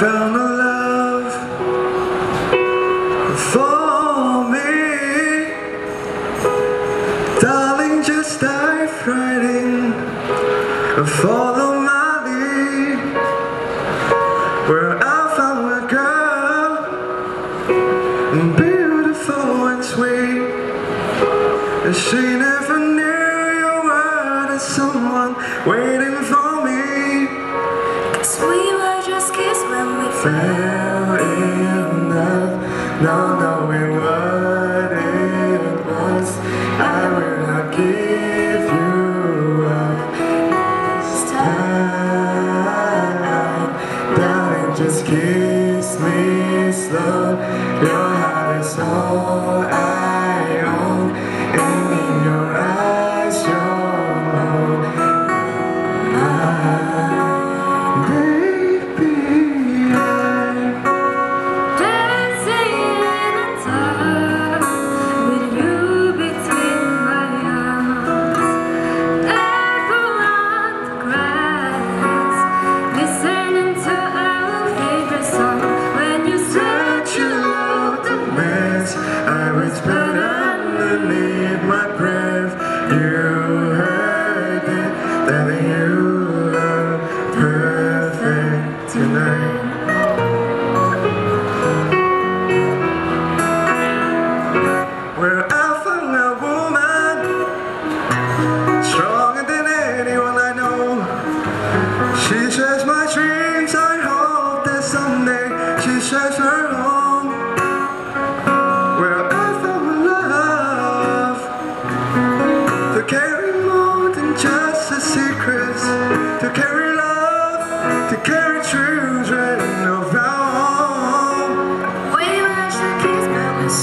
found a love for me. Darling, just dive right in. Follow my lead. Where I found a girl. Beautiful and sweet. And She never knew you were someone waiting fell in love, not knowing what it was. I will not give you up this time, darling. Just kiss me slow. It's better than me and my prayer.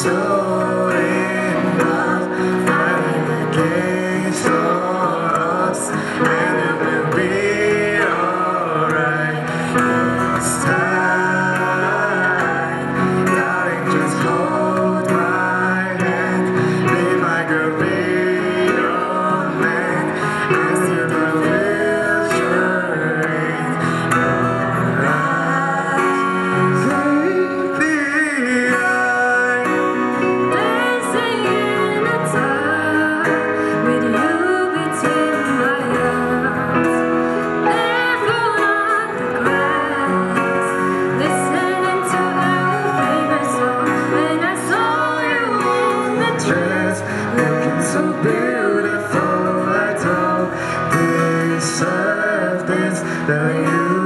so so beautiful I don't deserve this, though you